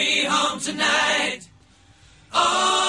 Be home tonight. Oh.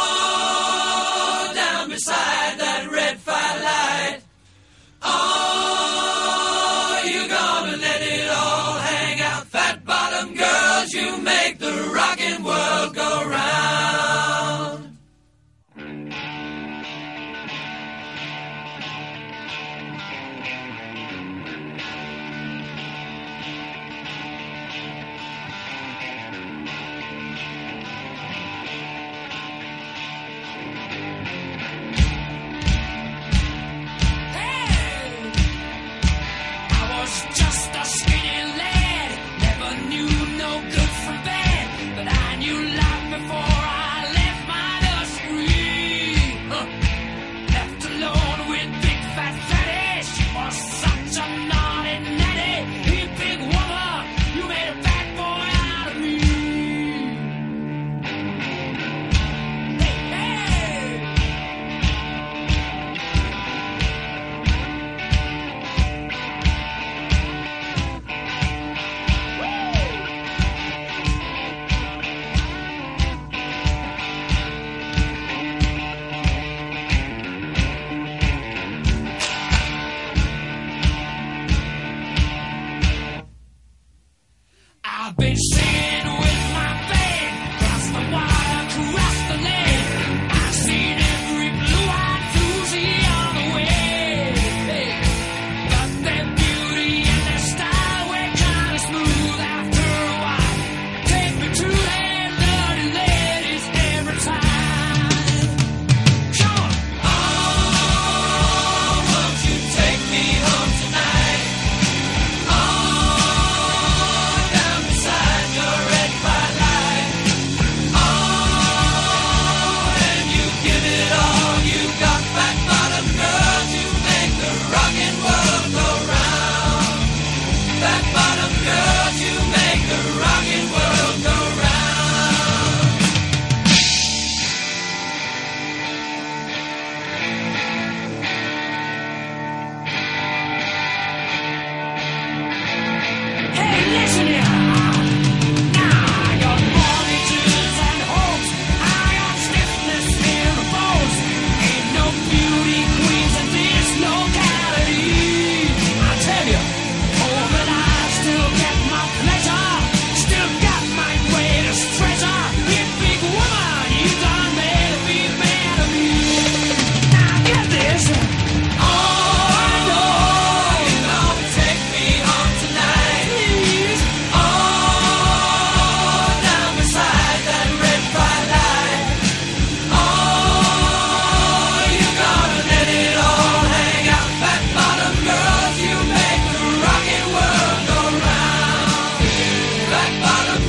I've been seeing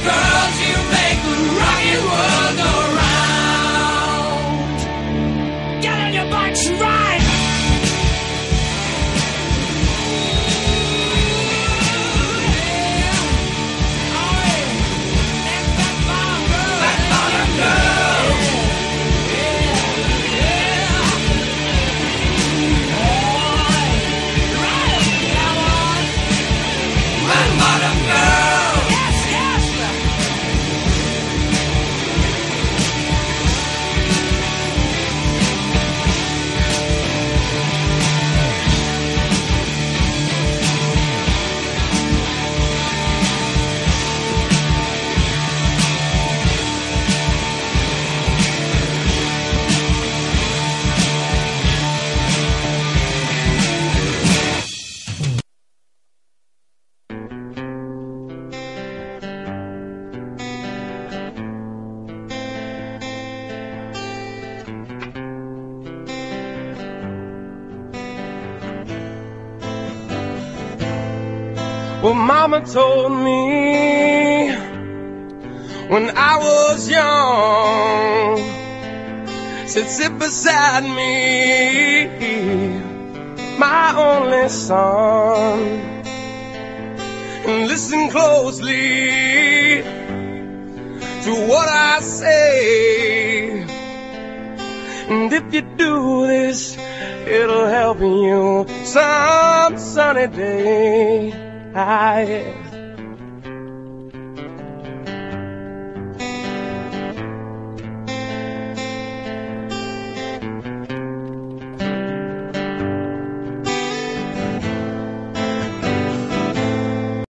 burn. Well, Mama told me when I was young, said, sit beside me, my only son, and listen closely to what I say. And if you do this, it'll help you some sunny day. I.